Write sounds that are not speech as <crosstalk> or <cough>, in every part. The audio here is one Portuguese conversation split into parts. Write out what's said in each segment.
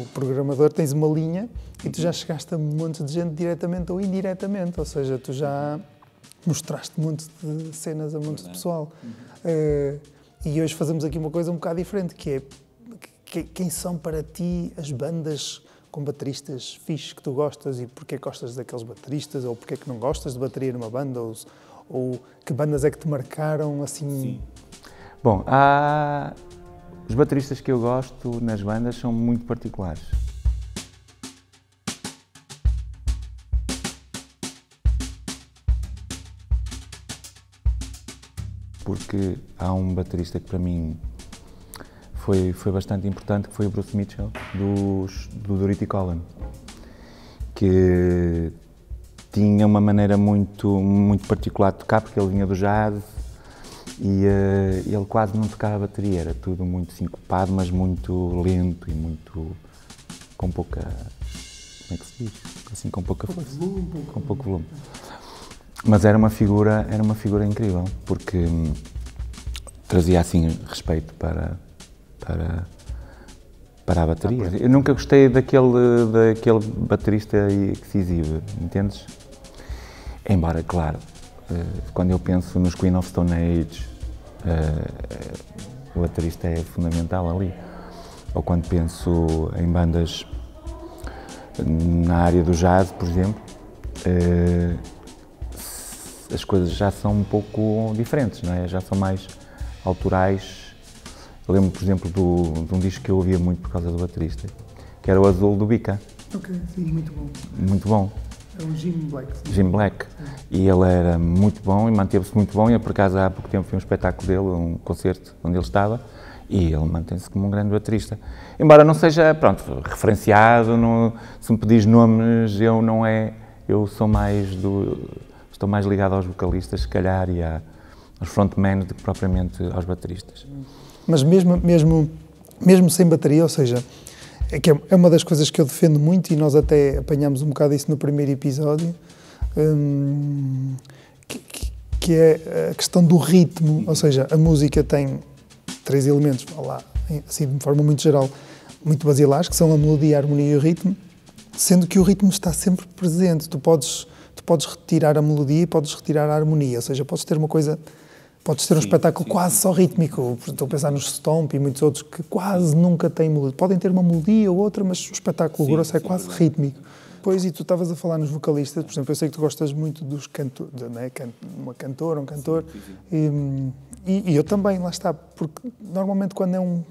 como programador, tens uma linha e tu já chegaste a um monte de gente diretamente ou indiretamente, ou seja, tu já mostraste um monte de cenas a um monte de pessoal. Uh, e hoje fazemos aqui uma coisa um bocado diferente, que é que, quem são para ti as bandas com bateristas fixes que tu gostas e porque gostas daqueles bateristas ou porque é que não gostas de bateria numa banda ou, ou que bandas é que te marcaram assim? Sim. Bom, há... os bateristas que eu gosto nas bandas são muito particulares. Porque há um baterista que para mim foi, foi bastante importante, que foi o Bruce Mitchell, dos, do Dorothy Colin, que tinha uma maneira muito, muito particular de tocar, porque ele vinha do jazz e uh, ele quase não tocava a bateria, era tudo muito sincopado, mas muito lento e muito. com pouca. como é que se diz? Assim, com pouca força. Com pouco volume. Mas era uma figura, era uma figura incrível, porque hum, trazia assim respeito para, para, para a bateria. Eu nunca gostei daquele, daquele baterista que se exibe, entendes? Embora, claro, quando eu penso nos Queen of Stone Age, eh, o baterista é fundamental ali. Ou quando penso em bandas na área do jazz, por exemplo, eh, as coisas já são um pouco diferentes, não é? Já são mais autorais eu lembro, por exemplo, do, de um disco que eu ouvia muito por causa do baterista, que era o Azul do Bica. Ok, sim, muito bom. Muito bom. É um Jim Black. Sim. Jim Black. E ele era muito bom e manteve-se muito bom. E por acaso há pouco tempo fui um espetáculo dele, um concerto onde ele estava, e ele mantém-se como um grande baterista. Embora não seja, pronto, referenciado, não, se me pedis nomes, eu não é, eu sou mais do, estou mais ligado aos vocalistas, se calhar, e a, aos frontmen do que propriamente aos bateristas. Mas mesmo, mesmo, mesmo sem bateria, ou seja, é que é uma das coisas que eu defendo muito e nós até apanhamos um bocado isso no primeiro episódio, hum, que, que, é a questão do ritmo, ou seja, a música tem três elementos, lá, assim de forma muito geral, muito basilares, que são a melodia, a harmonia e o ritmo, sendo que o ritmo está sempre presente. Tu podes, tu podes retirar a melodia e podes retirar a harmonia, ou seja, podes ter uma coisa Podes ter um espetáculo sim, quase sim. só rítmico. Estou a pensar nos Stomp e muitos outros que quase nunca têm melodia. Podem ter uma melodia ou outra, mas o espetáculo sim, grosso é quase é rítmico. Pois, e tu estavas a falar nos vocalistas, por exemplo, eu sei que tu gostas muito dos cantores, né? uma cantora, um cantor, e, e, e, eu também, lá está, porque normalmente quando é um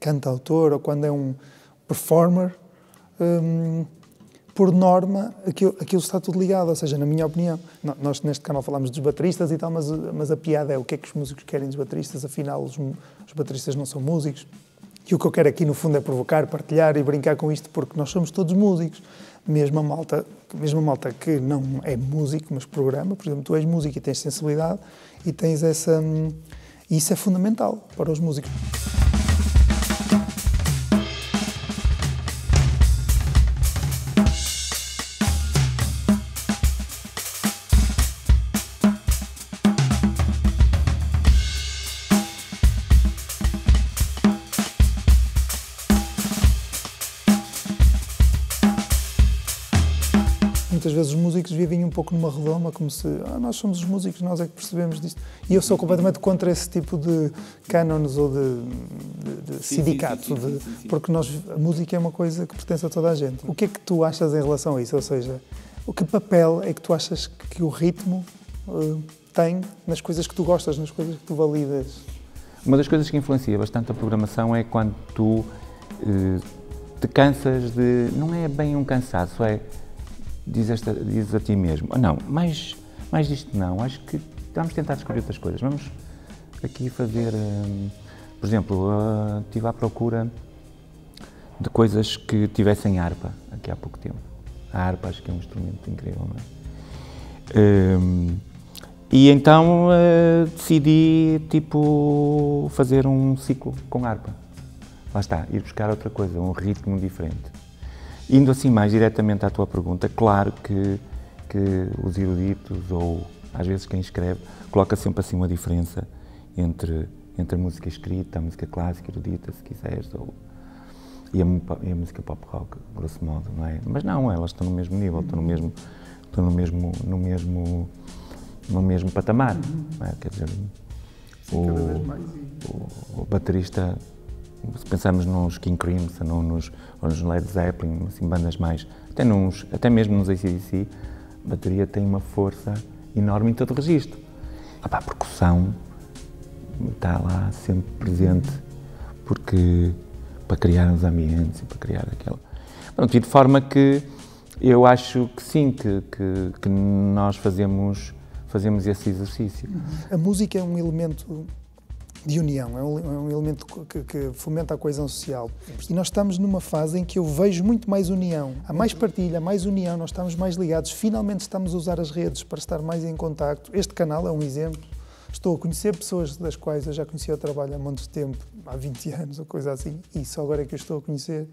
cantautor ou quando é um performer, hum, por norma, aquilo, aquilo, está tudo ligado, ou seja, na minha opinião, nós neste canal falamos dos bateristas e tal, mas, mas a piada é o que é que os músicos querem dos bateristas, afinal os, os bateristas não são músicos. E o que eu quero aqui, no fundo, é provocar, partilhar e brincar com isto, porque nós somos todos músicos. Mesmo a malta, mesmo a malta que não é músico, mas programa, por exemplo, tu és músico e tens sensibilidade e tens essa... Hum, e isso é fundamental para os músicos. Vezes os músicos vivem um pouco numa redoma, como se ah, nós somos os músicos, nós é que percebemos disto. E eu sou completamente contra esse tipo de cânones ou de, de, de sim, sindicato, sim, sim, porque nós, a música é uma coisa que pertence a toda a gente. O que é que tu achas em relação a isso? Ou seja, o que papel é que tu achas que o ritmo uh, tem nas coisas que tu gostas, nas coisas que tu validas? Uma das coisas que influencia bastante a programação é quando tu uh, te cansas de. Não é bem um cansaço, é diz, esta, diz a ti mesmo, oh, não, mais, mais disto não, acho que vamos tentar descobrir outras coisas. Vamos aqui fazer, hum, por exemplo, uh, estive à procura de coisas que tivessem harpa, aqui há pouco tempo. A harpa acho que é um instrumento incrível, não é? Um, e então uh, decidi, tipo, fazer um ciclo com harpa. Lá está, ir buscar outra coisa, um ritmo diferente. Indo assim mais diretamente à tua pergunta, claro que, que os eruditos ou às vezes quem escreve coloca sempre assim uma diferença entre, entre a música escrita, a música clássica, erudita, se quiseres, ou e a, e a, música pop rock, grosso modo, não é? Mas não, elas estão no mesmo nível, estão no mesmo, estão no mesmo, no mesmo, no mesmo patamar, não é? Quer dizer, Sim, o, o, o, baterista, se pensarmos nos King Crimson ou nos, ou nos Led Zeppelin, assim, bandas mais, até, nos, até mesmo nos ACDC, a bateria tem uma força enorme em todo o registro. Ah, pá, a percussão está lá sempre presente, porque para criar os ambientes e para criar aquela. Pronto, e de forma que eu acho que sim, que, que, que nós fazemos, fazemos esse exercício. A música é um elemento de união, é um, é um elemento que, que, fomenta a coesão social. E nós estamos numa fase em que eu vejo muito mais união. Há mais partilha, mais união, nós estamos mais ligados. Finalmente estamos a usar as redes para estar mais em contacto. Este canal é um exemplo. Estou a conhecer pessoas das quais eu já conhecia o trabalho há muito tempo, há 20 <laughs> anos ou coisa assim, e só agora é que eu estou a conhecer.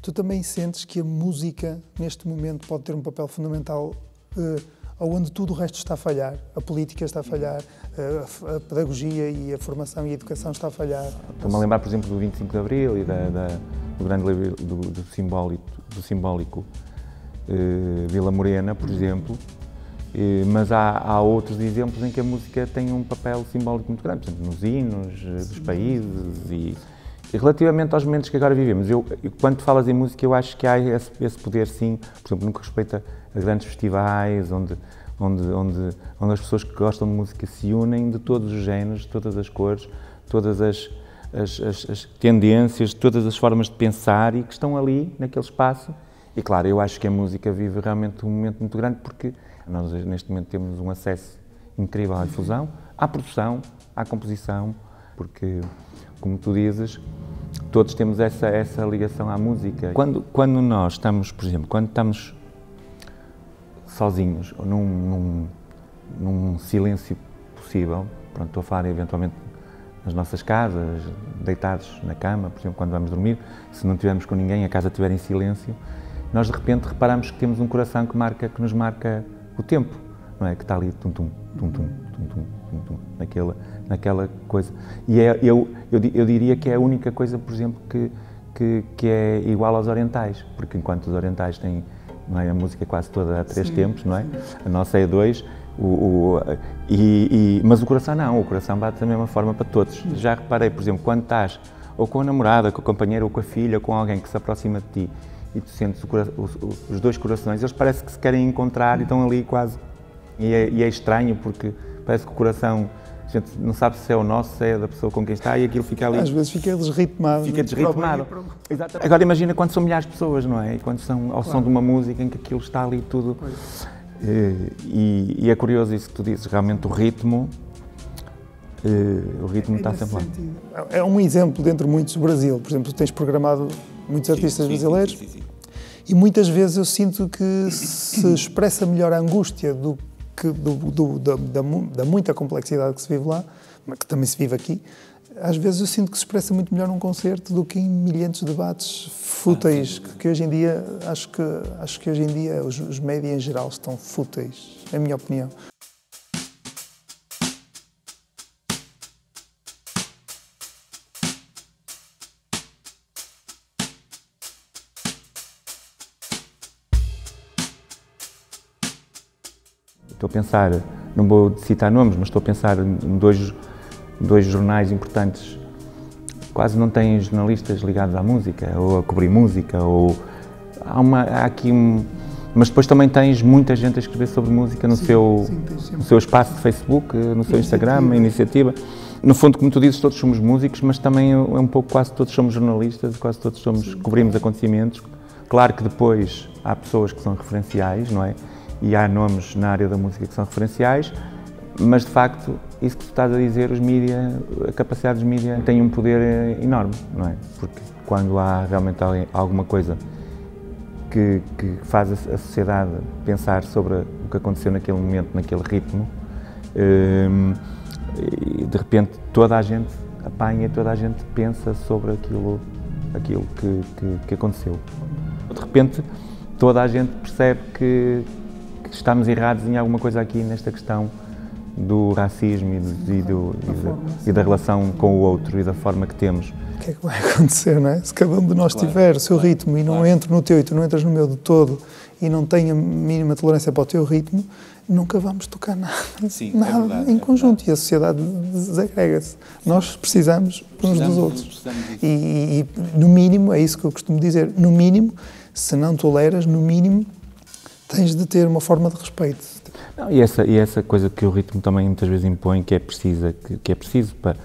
Tu também sentes que a música, neste momento, pode ter um papel fundamental uh, onde tudo o resto está a falhar. A política está a falhar, uh, a, pedagogia e a formação e a educação está a falhar. Estou-me a lembrar, por exemplo, do 25 de Abril e da, da, do grande livro do, do simbólico, do simbólico uh, Vila Morena, por exemplo, mas há, há, outros exemplos em que a música tem um papel simbólico muito grande, por exemplo, nos hinos eh, dos países e, e, relativamente aos momentos que agora vivemos. Eu, quando falas em música, eu acho que há esse, esse poder, sim, por exemplo, no que respeita a grandes festivais, onde, onde, onde, onde as pessoas que gostam de música se unem de todos os géneros, de todas as cores, todas as, as, as, as tendências, todas as formas de pensar e que estão ali, naquele espaço. E claro, eu acho que a música vive realmente um momento muito grande porque nós, neste momento, temos um acesso incrível à difusão, à produção, à composição, porque, como tu dizes, todos temos essa, essa ligação à música. Quando, quando nós estamos, por exemplo, quando estamos sozinhos, num, num, num silêncio possível, pronto, estou a falar eventualmente nas nossas casas, deitados na cama, por exemplo, quando vamos dormir, se não estivermos com ninguém, a casa estiver em silêncio, nós de repente reparamos que temos um coração que marca, que nos marca o tempo, não é? Que está ali tum tum tum tum tum tum, tum, tum naquela naquela coisa. E é, eu, eu eu diria que é a única coisa, por exemplo, que que, que é igual aos orientais, porque enquanto os orientais têm não é, a música quase toda a três sim, tempos, não é? Sim. A nossa é dois, o, o, e, e, mas o coração não, o coração bate da mesma forma para todos. Já reparei, por exemplo, quando estás ou com a namorada, com a companheira, ou com a filha, ou com alguém que se aproxima de ti e tu sentes o, o, os dois corações, eles parece que se querem encontrar e estão ali quase. E é, e é estranho porque parece que o coração a gente não sabe se é o nosso, se é da pessoa com quem está e aquilo fica ali. Às vezes fica desritmado. Fica desritmado. Exatamente. Agora imagina quando são milhares de pessoas, não é? E quando são ao claro. som de uma música em que aquilo está ali tudo. Eh, e, e, é curioso isso que tu dizes, realmente o ritmo. Uh, o ritmo é, está sempre lá. É um exemplo dentre muitos do Brasil. Por exemplo, tu tens programado muitos artistas sim, brasileiros. Sim, sim, e muitas vezes eu sinto que se expressa melhor a angústia do que do, do, da, da, da, muita complexidade que se vive lá, mas que também se vive aqui. Às vezes eu sinto que se expressa muito melhor num concerto do que em milhentos de debates fúteis, ah, que, que, hoje em dia, acho que, acho que hoje em dia os, os médias em geral estão fúteis, é a minha opinião. Pensar, não vou citar nomes, mas estou a pensar em dois, dois jornais importantes. Quase não têm jornalistas ligados à música, ou a cobrir música, ou há, uma, há aqui um, mas depois também tens muita gente a escrever sobre música no, sim, seu, sim, no seu espaço de Facebook, no seu Instagram, iniciativa. No fundo, como tu dizes, todos somos músicos, mas também é um pouco quase todos somos jornalistas, quase todos somos, sim. cobrimos acontecimentos. Claro que depois há pessoas que são referenciais, não é? E há nomes na área da música que são referenciais, mas de facto, isso que tu estás a dizer, os mídia, a capacidade dos mídia tem um poder enorme, não é? Porque quando há realmente alguma coisa que, que faz a sociedade pensar sobre o que aconteceu naquele momento, naquele ritmo, hum, de repente toda a gente apanha, toda a gente pensa sobre aquilo, aquilo que, que, que aconteceu. De repente toda a gente percebe que, estamos errados em alguma coisa aqui nesta questão do racismo e, do, e, do, e, da relação com o outro e da forma que temos. O que é que vai <laughs> acontecer, não é? Se cada um de nós claro, tiver o seu claro, ritmo e não claro. entro no teu e tu não entras no meu de todo e não tenho a mínima tolerância para o teu ritmo, nunca vamos tocar nada, Sim, é nada é verdade, em conjunto e a sociedade desagrega-se. Nós precisamos, precisamos uns dos outros. E, e, no mínimo, é isso que eu costumo dizer, no mínimo, se não toleras, no mínimo, tens de ter uma forma de respeito. Não, e, essa, e essa coisa que o ritmo também muitas vezes impõe, que é precisa, que, que é preciso para,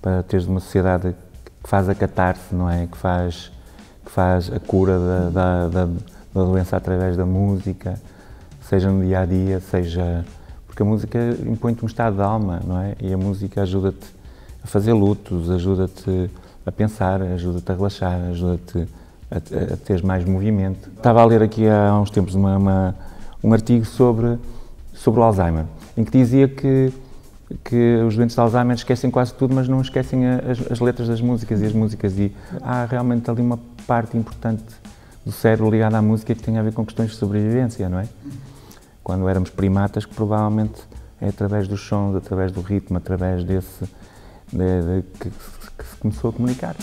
para teres uma sociedade que faz a catarse, não é? Que faz, que faz a cura da, da, da, da doença através da música, seja no dia a dia, seja. Porque a música impõe-te um estado de alma, não é? E a música ajuda-te a fazer lutos, ajuda-te a pensar, ajuda-te a relaxar, ajuda-te a, a ter mais movimento. Estava a ler aqui há uns tempos uma, uma, um artigo sobre, sobre o Alzheimer, em que dizia que, que os doentes de Alzheimer esquecem quase tudo, mas não esquecem as, as letras das músicas e as músicas. E há realmente ali uma parte importante do cérebro ligada à música que tem a ver com questões de sobrevivência, não é? quando éramos primatas, que provavelmente é através dos sons, através do ritmo, através desse. De, de, que, que se começou a comunicar.